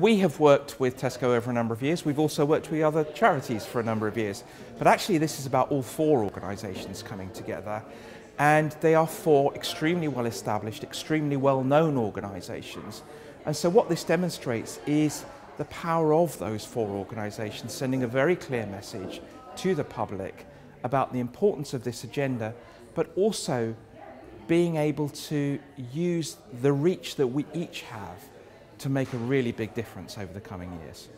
We have worked with Tesco over a number of years. We've also worked with other charities for a number of years. But actually, this is about all four organisations coming together. And they are four extremely well established, extremely well known organisations. And so, what this demonstrates is the power of those four organisations sending a very clear message to the public about the importance of this agenda, but also being able to use the reach that we each have to make a really big difference over the coming years.